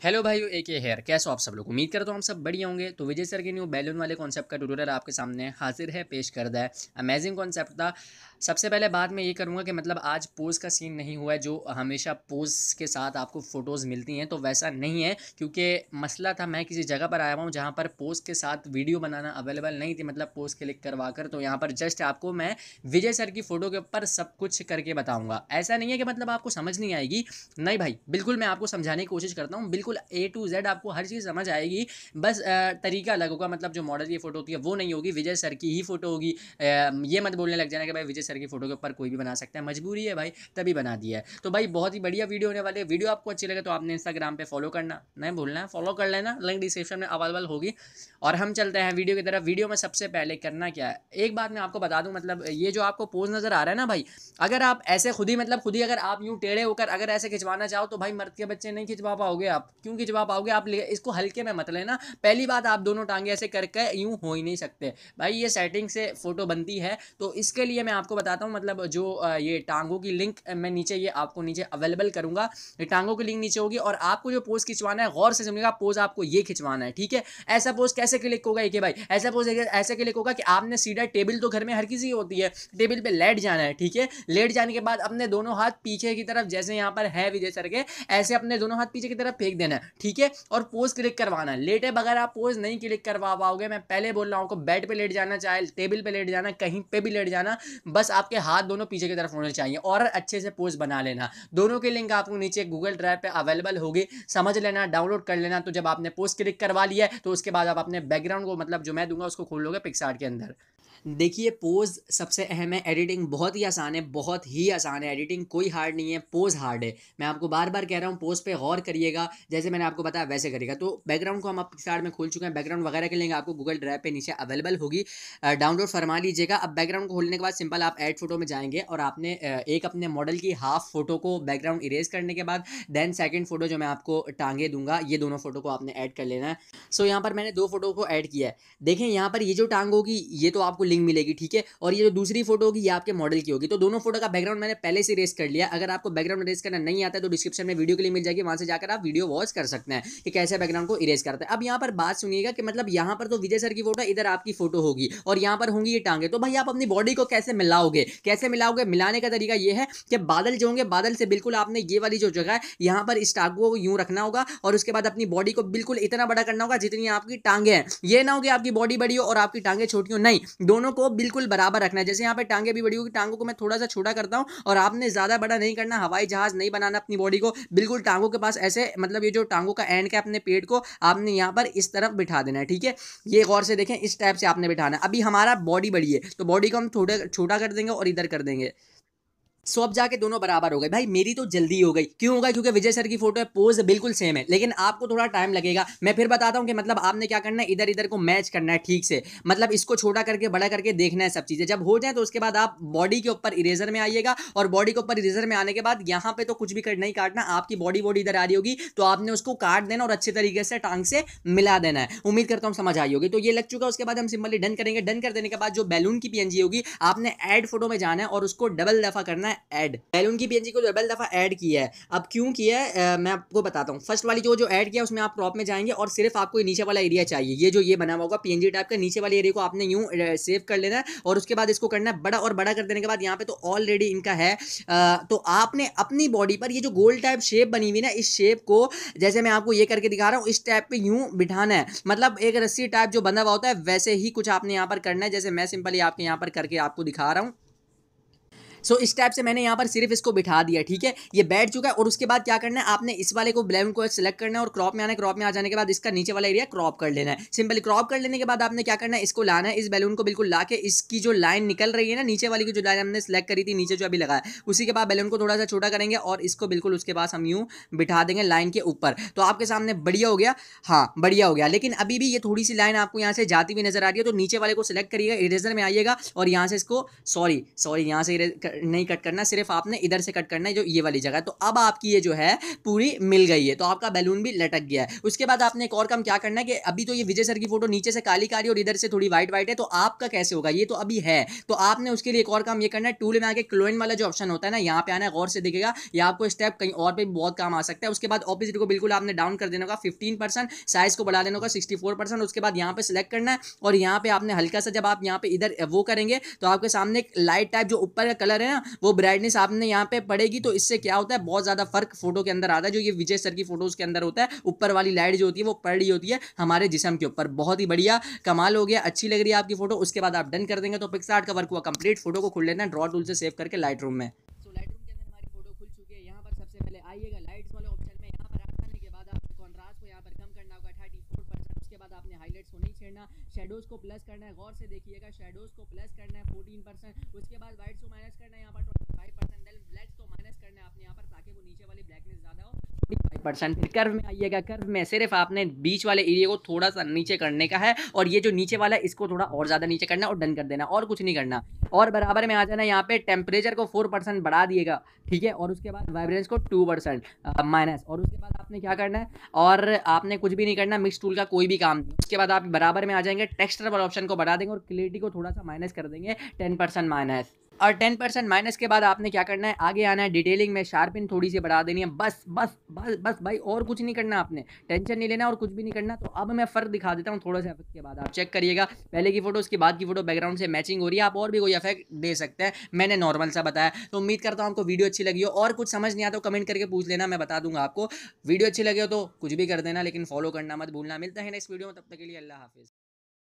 Hello भाइयों ए के hair कैसे हो आप सब लोग? उम्मीद करता हूँ हम सब बढ़िया होंगे। तो विजय सर के न्यू बैलून वाले कॉन्सेप्ट का ट्यूटोरियल आपके सामने हाजिर है, पेश कर दिया है। अमेजिंग कॉन्सेप्ट था। सबसे पहले बात मैं ये करूँगा कि मतलब आज पोज का सीन नहीं हुआ है, जो हमेशा पोज के साथ आपको फ़ोटोज़ मिलती हैं तो वैसा नहीं है, क्योंकि मसला था, मैं किसी जगह पर आया हुआ हूँ, जहाँ पर पोज के साथ वीडियो बनाना अवेलेबल नहीं थी मतलब पोज क्लिक करवा कर तो यहाँ पर जस्ट आपको मैं विजय सर की फ़ोटो के ऊपर सब कुछ करके बताऊँगा। ऐसा नहीं है कि मतलब आपको समझ नहीं आएगी। नहीं भाई, बिल्कुल मैं आपको समझाने की कोशिश करता हूँ, बिल्कुल ए टू जेड आपको हर चीज़ समझ आएगी। बस तरीका अलग होगा मतलब जो मॉडल की फ़ोटो होती है, वो नहीं होगी। विजय सर की ही फ़ोटो होगी। ये मत बोलने लग जाना कि भाई विजय सर की फ़ोटो के ऊपर कोई भी बना सकता है। मजबूरी है भाई, तभी बना दिया है। तो भाई, बहुत ही बढ़िया वीडियो होने वाले। वीडियो आपको अच्छी लगे तो आपने इंस्टाग्राम पर फॉलो करना। नहीं भूलना फॉलो कर लेना। लिंक डिस्क्रिप्शन में अवेलेबल होगी। और हम चलते हैं वीडियो की तरफ़। वीडियो में सबसे पहले करना क्या है? एक बात मैं आपको बता दूँ मतलब ये जो आपको पोज नज़र आ रहा है ना भाई, अगर आप ऐसे खुद ही मतलब खुद ही अगर आप यूँ टेढ़े होकर अगर ऐसे खिंचवाना चाहो तो भाई मर्द के बच्चे नहीं खिंचवा पाओगे आप। क्यों खिंचवा आओगे, आप इसको हल्के में मत लेना। पहली बात, आप दोनों टांगे ऐसे करके यूँ हो ही नहीं सकते। भाई, ये सेटिंग से फ़ोटो बनती है तो इसके लिए मैं आपको बताता हूँ मतलब जो ये टांगों की लिंक मैं नीचे ये आपको नीचे अवेलेबल करूँगा। टांगों की लिंक नीचे होगी और आपको जो पोज खिंचवाना है, गौर से समझेगा पोज आपको ये खिंचवाना है, ठीक है? ऐसा पोज कैसे क्लिक होगा? एक भाई, ऐसा पोज ऐसे क्लिक होगा कि आपने सीधा टेबल तो घर में हर किसी होती है टेबल पर लेट जाना है, ठीक है? लेट जाने के बाद अपने दोनों हाथ पीछे की तरफ़, जैसे यहाँ पर है विजय सर के, ऐसे अपने दोनों हाथ पीछे की तरफ़ फेंक देना। है ठीक है? और पोज क्लिक करवाना। है लेटे बगैर आप पोज नहीं क्लिक करवा पाओगे मैं पहले बोल रहा हूँ बेड पे लेट जाना चाहे टेबल पे लेट जाना, कहीं पे भी लेट जाना, बस आपके हाथ दोनों पीछे की तरफ़ होने चाहिए और अच्छे से पोज बना लेना। दोनों की लिंक आपको नीचे गूगल ड्राइव पर अवेलेबल होगी। समझ लेना डाउनलोड कर लेना। तो जब आपने पोज क्लिक करवा लिया है तो उसके बाद आप अपने बैकग्राउंड को मतलब जो मैं दूँगा, उसको खोल लोगे पिक्सार्ट के अंदर। देखिए पोज सबसे अहम है एडिटिंग बहुत ही आसान है, बहुत ही आसान है एडिटिंग कोई हार्ड नहीं है पोज हार्ड है। मैं आपको बार बार कह रहा हूँ पोज पे गौर करिएगा, जैसे मैंने आपको बताया, वैसे करिएगा। तो बैकग्राउंड को हम आप साइड में खोल चुके हैं बैकग्राउंड वगैरह के लेंगे आपको गूगल ड्राइव पर नीचे अवेलेबल होगी। डाउनलोड फरमा लीजिएगा। अब बैकग्राउंड को खोलने के बाद सिंपल आप एड फ़ोटो में जाएँगे और आपने एक अपने मॉडल की हाफ़ फ़ोटो को बैकग्राउंड इरेज करने के बाद देन सेकेंड फ़ोटो जो मैं आपको टांगे दूँगा, ये दोनों फ़ोटो को आपने ऐड कर लेना है। सो यहाँ पर मैंने दो फ़ोटो को ऐड किया है। देखें, यहाँ पर ये जो टांग होगी, ये तो आपको लिंक मिलेगी, ठीक है? और ये जो दूसरी फ़ोटो होगी, ये आपके मॉडल की होगी। तो दोनों फ़ोटो का बैकग्राउंड मैंने पहले से रेस कर लिया। अगर आपको बैकग्राउंड इरेज करना नहीं आता तो डिस्क्रिप्शन में वीडियो के लिए मिल जाएगी। वहाँ से जाकर आप वीडियो वॉच कर सकते हैं कि कैसे बैकग्राउंड को इरेज करते हैं। अब यहाँ पर बात सुनिएगा कि मतलब यहाँ पर तो विजय सर की फ़ोटो इधर आपकी फ़ोटो होगी और यहाँ पर होंगी ये टांगे। तो भाई आप अपनी बॉडी को कैसे मिलाओगे? कैसे मिलाओगे? मिलाने का तरीका ये है कि बादल जो होंगे, बादल से बिल्कुल आपने ये वाली जो जगह है, यहाँ पर इस टांगों को यूँ रखना होगा और उसके बाद अपनी बॉडी को बिल्कुल इतना बड़ा करना होगा जितनी आपकी टांगे हैं। ये ना हो कि आपकी बॉडी बड़ी हो और आपकी टांगे छोटी हो। नहीं, दोनों को बिल्कुल बराबर रखना है। जैसे यहाँ पे टांगे भी बड़ी होगी, टांगों को मैं थोड़ा सा छोटा करता हूँ और आपने ज़्यादा बड़ा नहीं करना, हवाई जहाज़ नहीं बनाना अपनी बॉडी को। बिल्कुल टांगों के पास ऐसे मतलब ये जो टांगों का एंड का अपने पेट को, आपने यहाँ पर इस तरफ़ बिठा देना है, ठीक है? ये गौर से देखें, इस टाइप से आपने बिठाना है। अभी हमारा बॉडी बड़ी है तो बॉडी को हम थोड़ा, छोटा कर देंगे और इधर कर देंगे। सो अब जाके दोनों बराबर हो गए। भाई, मेरी तो जल्दी हो गई। क्यों होगा क्योंकि विजय सर की फ़ोटो है पोज बिल्कुल सेम है। लेकिन आपको थोड़ा टाइम लगेगा। मैं फिर बताता हूँ कि मतलब आपने क्या करना है इधर इधर को मैच करना है ठीक से। मतलब इसको छोटा करके, बड़ा करके देखना है सब चीज़ें। जब हो जाए तो उसके बाद आप बॉडी के ऊपर इरेजर में आइएगा और बॉडी के ऊपर इरेजर में आने के बाद यहाँ पे तो कुछ भी नहीं काटना। आपकी बॉडी बॉडी इधर आ रही होगी तो आपने उसको काट देना और अच्छे तरीके से टांग से मिला देना है। उम्मीद करता हूँ समझ आई होगी। तो ये लग चुका है, उसके बाद हम सिंपली डन करेंगे। डन कर देने के बाद जो बैलून की पीएनजी होगी, आपने एड फ़ोटो में जाना है और उसको डबल दफ़ा करना है। एड बैलून उनकी पीएनजी को डबल दफ़ा ऐड किया है। अब क्यों किया है? मैं आपको बताता हूँ। फ़र्स्ट वाली जो जो ऐड किया, उसमें आप क्रॉप में जाएँगे और सिर्फ़ आपको नीचे वाला एरिया चाहिए। ये जो ये बना हुआ होगा पीएनजी टाइप का, नीचे वाले एरिया को आपने यूँ सेव कर लेना है और उसके बाद इसको करना है बड़ा और बड़ा कर देने के बाद यहाँ पे तो ऑलरेडी इनका है। तो आपने अपनी बॉडी पर ये जो गोल टाइप शेप बनी हुई ना, इस शेप को, जैसे मैं आपको ये करके दिखा रहा हूँ, इस टाइप पे यूँ बिठाना है। मतलब एक रस्सी टाइप जो बंधा हुआ होता है, वैसे ही कुछ आपने यहाँ पर करना है। जैसे मैं सिंपली आपके यहाँ पर करके आपको दिखा रहा हूँ। सो इस टाइप से मैंने यहाँ पर सिर्फ़ इसको बिठा दिया, ठीक है? ये बैठ चुका है और उसके बाद क्या करना है? आपने इस वाले को ब्लैक को सिलेक्ट करना है और क्रॉप में आना है। क्रॉप में आ जाने के बाद इसका नीचे वाला एरिया क्रॉप कर लेना है। सिंपली क्रॉप कर लेने के बाद आपने क्या करना है? इसको लाना है। इस बैलून को बिल्कुल ला के इसकी जो लाइन निकल रही है ना, नीचे वाली की जो लाइन हमने सेलेक्ट करी थी, नीचे जो अभी लगाया उसी के बाद बैलून को थोड़ा सा छोटा करेंगे और इसको बिल्कुल उसके पास हम यूँ बिठा देंगे लाइन के ऊपर। तो आपके सामने बढ़िया हो गया। हाँ बढ़िया हो गया। लेकिन अभी भी ये थोड़ी सी लाइन आपको यहाँ से जाती हुई नज़र आ रही है तो नीचे वाले को सिलेक्ट करिएगा इरेजर में आइएगा और यहाँ से इसको सॉरी सॉरी यहाँ से नहीं कट करना, सिर्फ़ आपने इधर से कट करना है जो ये वाली जगह। तो अब आपकी ये जो है, पूरी मिल गई है। तो आपका बैलून भी लटक गया है। उसके बाद आपने एक और काम क्या करना है कि अभी तो ये विजय सर की फ़ोटो नीचे से काली काली और इधर से थोड़ी व्हाइट व्हाइट है तो आपका कैसे होगा? ये तो अभी है। तो आपने उसके लिए एक और काम ये करना है टूल में आके क्लोइन वाला जो ऑप्शन होता है ना, यहाँ पे आना है, गौर से दिखेगा या आपको स्टेप कहीं और पे बहुत काम आ सकता है। उसके बाद ऑपोजिट को बिल्कुल आपने डाउन कर देना होगा फिफ्टीन साइज़ को बढ़ा देना होगा सिक्सटी उसके बाद यहाँ पे सिलेक्ट करना है और यहाँ पे आपने हल्का सा जब आप यहाँ पे इधर वो करेंगे तो आपके सामने एक लाइट टाइप जो ऊपर का कलर है ना वो ब्राइटनेस आपने यहाँ पे पड़ेगी तो इससे क्या होता है, बहुत ज़्यादा फ़र्क फ़ोटो के अंदर आता है, जो ये विजय सर की फ़ोटोज़ के अंदर होता है, ऊपर वाली लाइट जो होती है, वो पड़ रही होती है हमारे जिसम के ऊपर। बहुत ही बढ़िया, कमाल हो गया, अच्छी लग रही है आपकी फ़ोटो उसके बाद आप डन कर देंगे तो पिक्सार्ट का वर्क हुआ कंप्लीट फ़ोटो को खुल लेना ड्रॉ टूल से सेव करके लाइट में आइएगा लाइट्स वाले ऑप्शन में यहाँ पर आने के बाद आपको कॉन्ट्रास्ट को यहाँ पर कम करना होगा थर्टी फोर परसेंट उसके बाद आपने हाईलाइट्स को नहीं छेड़ना शेडोज को प्लस करना है, गौर से देखिएगा शेडोज को प्लस करना है फोर्टीन परसेंट उसके बाद वाइट्स को माइनस करना है, यहाँ पर twenty five percent then blacks करना है आपने यहाँ पर ताकि वो नीचे वाली ब्लैकनेस ज़्यादा हो। परसेंट फिर कर्व में आइएगा कर्व में सिर्फ़ आपने बीच वाले एरिया को थोड़ा सा नीचे करने का है और ये जो नीचे वाला है, इसको थोड़ा और ज़्यादा नीचे करना और डन कर देना, और कुछ नहीं करना। और बराबर में आ जाना यहाँ पे टेम्परेचर को फोर परसेंट बढ़ा दिएगा, ठीक है? और उसके बाद वाइब्रेंस को टू परसेंट माइनस और उसके बाद आपने क्या करना है? और आपने कुछ भी नहीं करना मिक्स टूल का कोई भी काम नहीं। उसके बाद आप बराबर में आ जाएँगे टेक्स्टर वाला ऑप्शन को बढ़ा देंगे और क्लियरिटी को थोड़ा सा माइनस कर देंगे टेन परसेंट माइनस और टेन परसेंट माइनस के बाद आपने क्या करना है? आगे आना है डिटेलिंग में शार्पिन थोड़ी सी बढ़ा देनी है। बस बस बस बस भाई, और कुछ नहीं करना आपने। टेंशन नहीं लेना और कुछ भी नहीं करना। तो अब मैं फ़र्क दिखा देता हूँ थोड़ा सा इफ़ेक्ट के बाद। आप चेक करिएगा। पहले की फ़ोटो उसके बाद की फ़ोटो बैकग्राउंड से मैचिंग हो रही है। आप और भी कोई इफ़ेक्ट दे सकते हैं। मैंने नॉर्मल सा बताया। तो उम्मीद करता हूँ आपको वीडियो अच्छी लगी हो। और कुछ समझ नहीं आता तो कमेंट करके पूछ लेना। मैं बता दूँगा आपको। वीडियो अच्छी लगी हो तो कुछ भी कर देना, लेकिन फॉलो करना मत भूलना। मिलता है नेक्स्ट वीडियो में। तब तक के लिए अल्लाह हाफिज़।